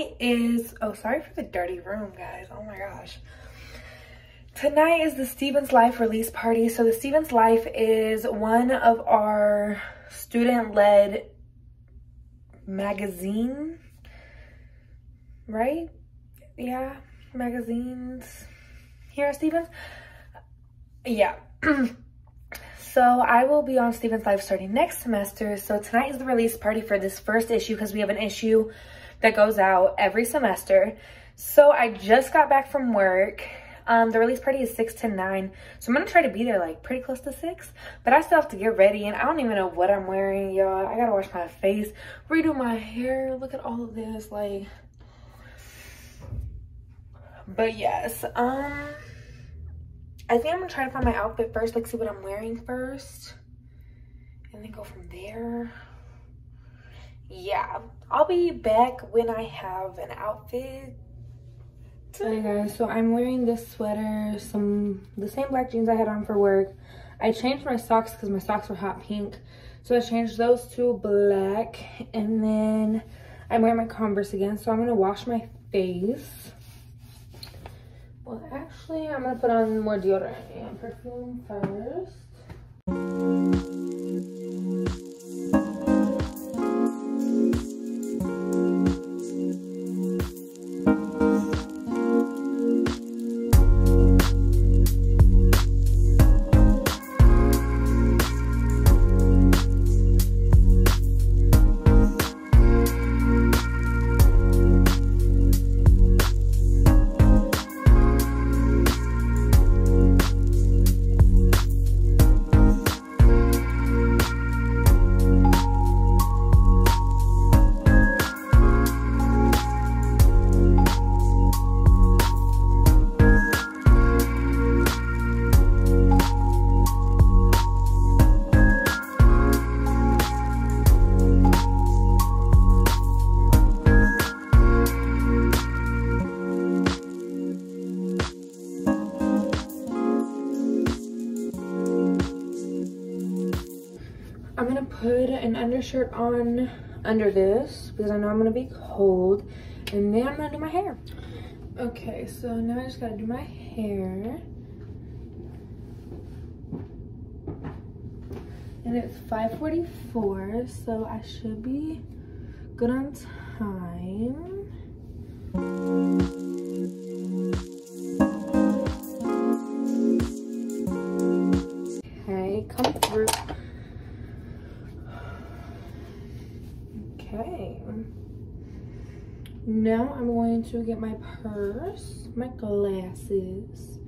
tonight is oh sorry for the dirty room guys. Oh my gosh. Tonight is the Stephens Life release party. So the Stephens Life is one of our student-led magazine right? Yeah magazines. Here at Stephens? Yeah. So I will be on Stephens Life starting next semester. So tonight is the release party for this first issue because we have an issue that goes out every semester. So I just got back from work. Um, the release party is 6 to 9. So I'm going to try to be there like pretty close to 6. But I still have to get ready and I don't even know what I'm wearing, y'all. I got to wash my face, redo my hair. Look at all of this. Like, but yes. Um... I think I'm gonna try to find my outfit first, like see what I'm wearing first. And then go from there. Yeah, I'll be back when I have an outfit. Hey guys, so I'm wearing this sweater, some the same black jeans I had on for work. I changed my socks because my socks were hot pink. So I changed those to black. And then I'm wearing my Converse again. So I'm gonna wash my face. Well, actually, I'm gonna put on more deodorant and perfume first. Put an undershirt on under this because I know I'm gonna be cold. And then I'm gonna do my hair. Okay, so now I just gotta do my hair. And it's 5.44, so I should be good on time. Now I'm going to get my purse, my glasses.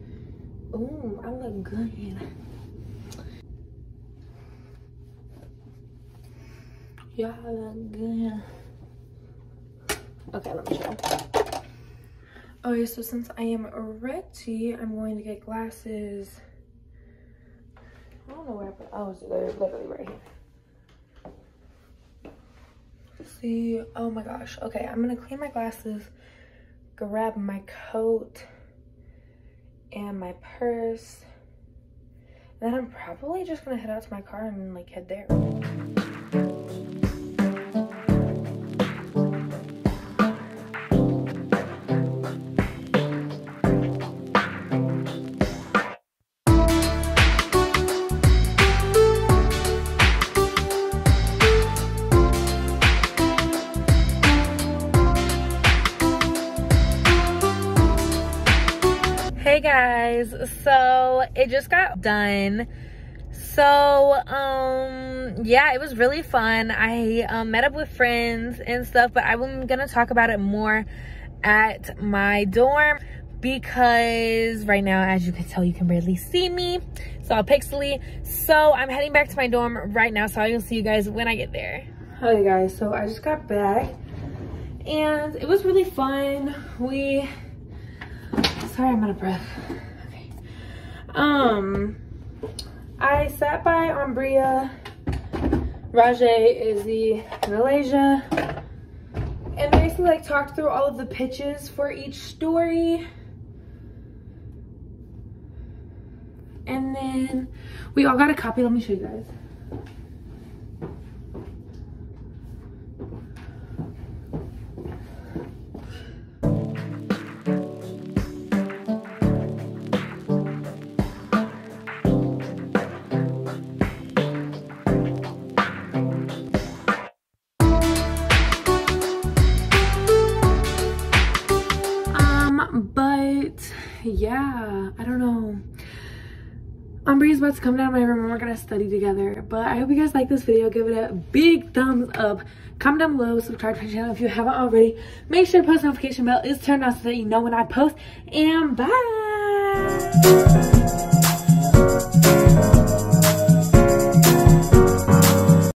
Oh, I look good. Y'all look good. Okay, let me show. Okay, so since I am ready, I'm going to get glasses. I don't know where I put. Oh, they're literally right here see oh my gosh. Okay i'm gonna clean my glasses grab my coat and my purse. And then i'm probably just gonna head out to my car and like head there hey guys. So it just got done. So um yeah it was really fun. I um, met up with friends and stuff but i'm gonna talk about it more at my dorm because right now as you can tell you can barely see me. So all pixely. So i'm heading back to my dorm right now so i will see you guys when i get there. Okay guys. So i just got back and it was really fun. We sorry i'm out of breath. Okay. Um i sat by umbria rajay izzy malaysia. And basically like talked through all of the pitches for each story. And then we all got a copy. Let me show you guys yeah, I don't know. Umbri is about to come down to my room and we're gonna study together. But I hope you guys like this video. Give it a big thumbs up. Comment down below, subscribe to my channel if you haven't already. Make sure post notification bell is turned on so that you know when I post. And bye!